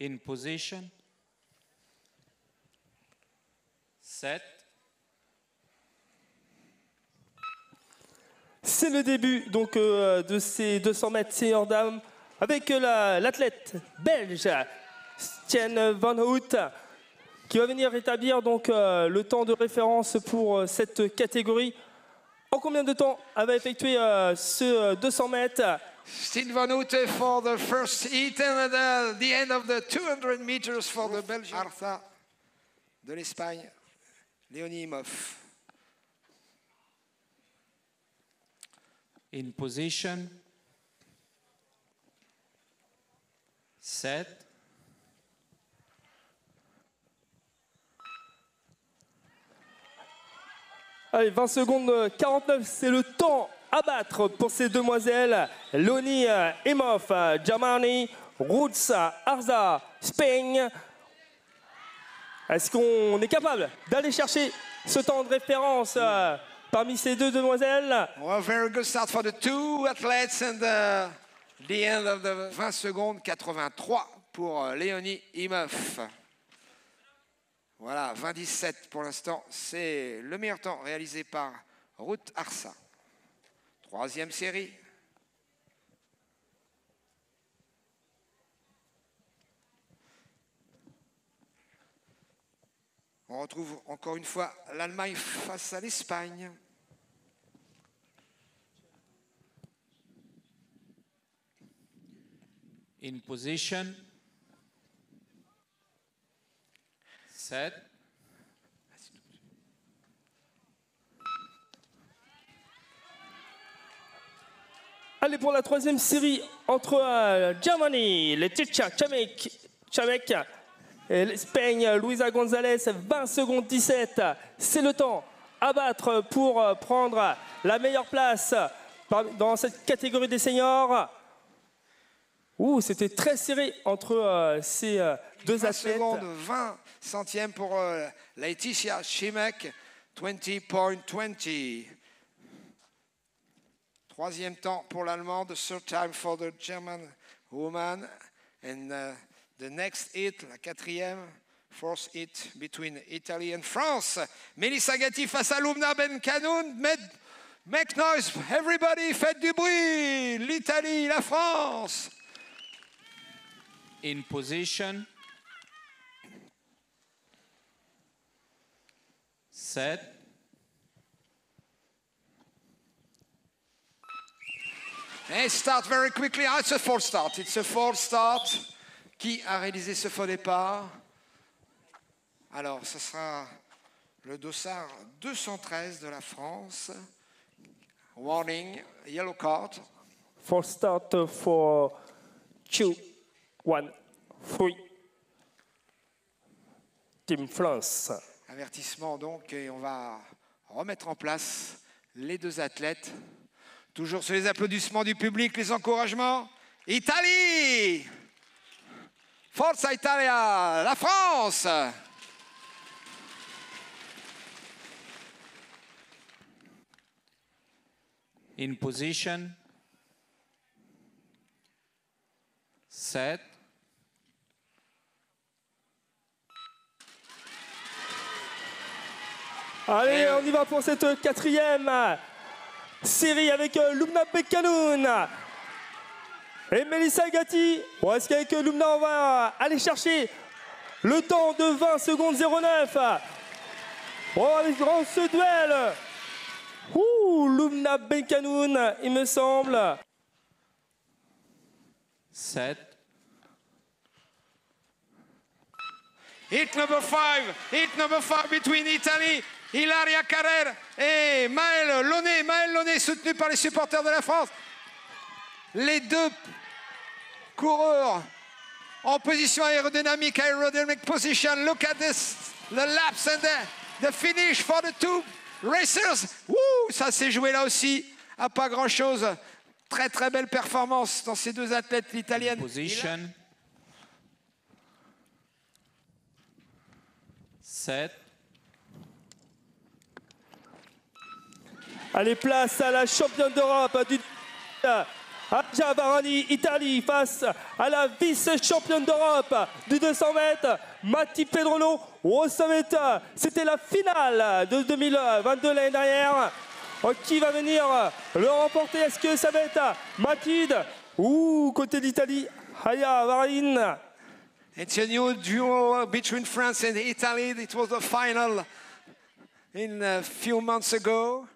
In position. Set. C'est le début donc euh, de ces 200 mètres senior dames avec euh, la- l'athlète belge Stienne Van Hout qui va venir établir donc euh, le temps de référence pour cette catégorie. En combien de temps elle va effectuer ce euh, 200 mètres? Houten for the first heat and uh, the end of the 200 meters for the Belgian. Artha de l'Espagne, Léonie Imhoff. In position. Set. Allez, 20 secondes euh, 49, c'est le temps à battre pour ces demoiselles. Loni euh, Imhoff, euh, Germany, Roots, euh, Arza, Spain. Est-ce qu'on est capable d'aller chercher ce temps de référence euh, parmi ces deux demoiselles? Well, very good start for the two athletes and uh, the end of the 20 secondes 83 pour euh, Léonie Imhoff. Voilà, 27 pour l'instant. C'est le meilleur temps réalisé par Ruth Arsa. Troisième série. On retrouve encore une fois l'Allemagne face à l'Espagne. In position. Set. Allez pour la troisième série entre euh, Germany, Leticia Chamek, Chamek et l'Espagne, Luisa González, 20 secondes 17. C'est le temps à battre pour euh, prendre la meilleure place dans cette catégorie des seniors. Ouh, c'était très serré entre euh, ces euh, deux 20 athlètes. secondes, 20 centièmes pour euh, Laetitia Chimek, 20.20. Troisième temps pour l'Allemande, third time for the German woman. And uh, the next hit, la quatrième, fourth hit between Italy and France. Melissa Gatti face à Lumna Ben Kanoun. Make, make noise, everybody, faites du bruit. L'Italie, la France. In position. Set. And start very quickly. Ah, it's a false start. It's a false start. Qui a réalisé ce faux départ? Alors, ce sera le dossard 213 de la France. Warning, yellow card. For start for two, one, three. Team France. Avertissement donc, et on va remettre en place les deux athlètes. Toujours sur les applaudissements du public, les encouragements. Italie Forza Italia La France In position. Set. Allez, on y va pour cette quatrième série avec euh, Lumna Pekanoun et Melissa Gatti. Bon, est-ce qu'avec euh, Lumna, on va aller chercher le temps de 20 secondes 09 Bon, avec dans ce duel Ouh, Lumna Bekanoun, il me semble. Set. Hit number five, hit number five between Italy, Ilaria Carrère et Maël Launay. Maël Launay soutenu par les supporters de la France. Les deux coureurs en position aérodynamique, aerodynamic position. Look at this, the laps and the, the finish for the two racers. Ça s'est joué là aussi à pas grand chose. Très très belle performance dans ces deux athlètes, l'italienne. Position. Set. Allez, place à la championne d'Europe du Aja Varani, Italie, face à la vice-championne d'Europe du 200 mètres, Matti Pedrolo au. C'était la finale de 2022 l'année dernière. Oh, Qui va venir le remporter? Est-ce que ça va être Mathilde ou côté d'Italie Aya Varin? It's a new duel between France and Italy. It was the final in a few months ago.